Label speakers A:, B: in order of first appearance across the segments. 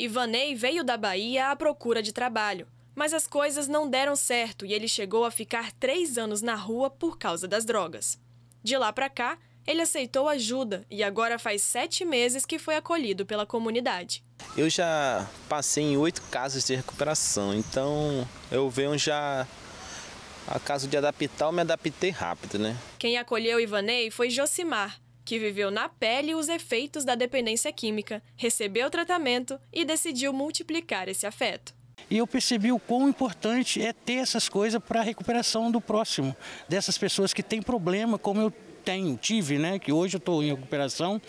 A: Ivanei veio da Bahia à procura de trabalho, mas as coisas não deram certo e ele chegou a ficar três anos na rua por causa das drogas. De lá para cá, ele aceitou ajuda e agora faz sete meses que foi acolhido pela comunidade.
B: Eu já passei em oito casas de recuperação, então eu venho já a caso de adaptar, eu me adaptei rápido, né?
A: Quem acolheu Ivanei foi Josimar, que viveu na pele os efeitos da dependência química, recebeu tratamento e decidiu multiplicar esse afeto.
C: E eu percebi o quão importante é ter essas coisas para a recuperação do próximo, dessas pessoas que têm problema, como eu tenho, tive, né? Que hoje eu estou em recuperação,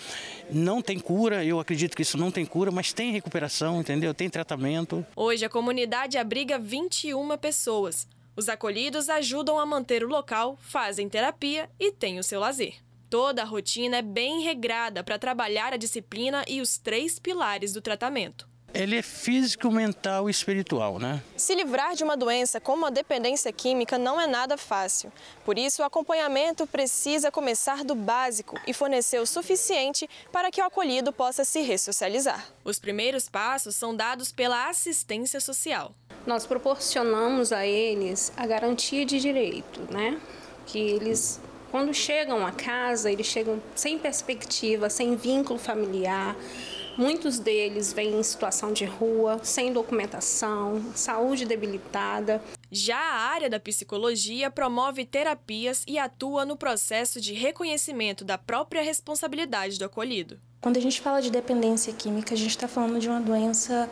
C: não tem cura, eu acredito que isso não tem cura, mas tem recuperação, entendeu? Tem tratamento.
A: Hoje a comunidade abriga 21 pessoas. Os acolhidos ajudam a manter o local, fazem terapia e têm o seu lazer. Toda a rotina é bem regrada para trabalhar a disciplina e os três pilares do tratamento.
C: Ele é físico, mental e espiritual, né?
A: Se livrar de uma doença como a dependência química não é nada fácil. Por isso, o acompanhamento precisa começar do básico e fornecer o suficiente para que o acolhido possa se ressocializar. Os primeiros passos são dados pela assistência social.
D: Nós proporcionamos a eles a garantia de direito, né? Que eles quando chegam a casa, eles chegam sem perspectiva, sem vínculo familiar. Muitos deles vêm em situação de rua, sem documentação, saúde debilitada.
A: Já a área da psicologia promove terapias e atua no processo de reconhecimento da própria responsabilidade do acolhido.
E: Quando a gente fala de dependência química, a gente está falando de uma doença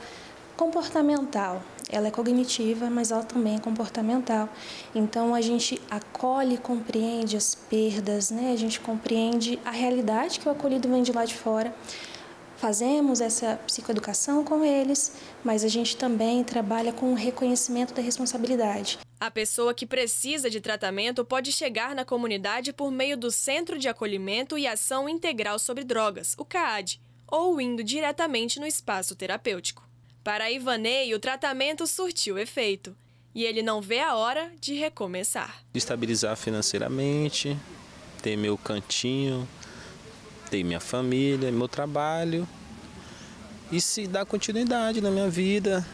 E: comportamental. Ela é cognitiva, mas ela também é comportamental. Então a gente acolhe, compreende as perdas, né? A gente compreende a realidade que o acolhido vem de lá de fora. Fazemos essa psicoeducação com eles, mas a gente também trabalha com o reconhecimento da responsabilidade.
A: A pessoa que precisa de tratamento pode chegar na comunidade por meio do Centro de Acolhimento e Ação Integral sobre Drogas, o CAAD, ou indo diretamente no espaço terapêutico. Para Ivanei, o tratamento surtiu efeito e ele não vê a hora de recomeçar.
B: Estabilizar financeiramente, ter meu cantinho, ter minha família, meu trabalho e se dar continuidade na minha vida,